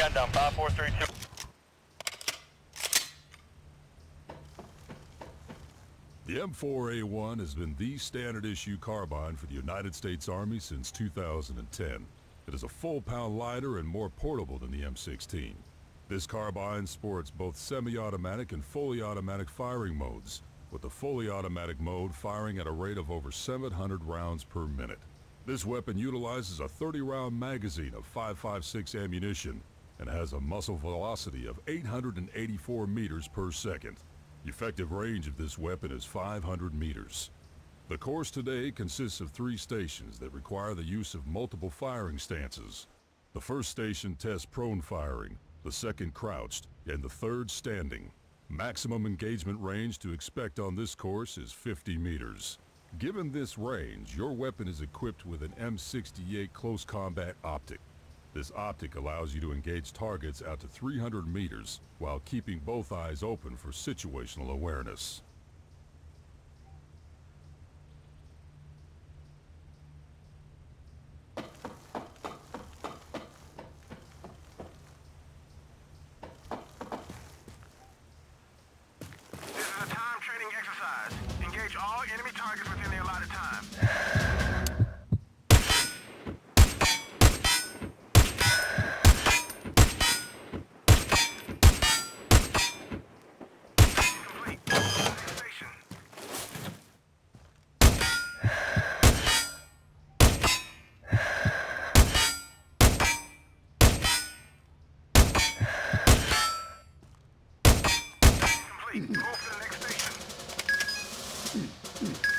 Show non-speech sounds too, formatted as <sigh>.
Countdown, 5432. The M4A1 has been the standard issue carbine for the United States Army since 2010. It is a full pound lighter and more portable than the M16. This carbine sports both semi-automatic and fully automatic firing modes, with the fully automatic mode firing at a rate of over 700 rounds per minute. This weapon utilizes a 30-round magazine of 5.56 ammunition and has a muzzle velocity of 884 meters per second. The effective range of this weapon is 500 meters. The course today consists of three stations that require the use of multiple firing stances. The first station tests prone firing, the second crouched, and the third standing. Maximum engagement range to expect on this course is 50 meters. Given this range, your weapon is equipped with an M68 close combat optic. This optic allows you to engage targets out to 300 meters while keeping both eyes open for situational awareness. This is a time training exercise. Engage all enemy targets within the allotted time. <sighs> <sighs> <sighs> Charlie, move to the next station.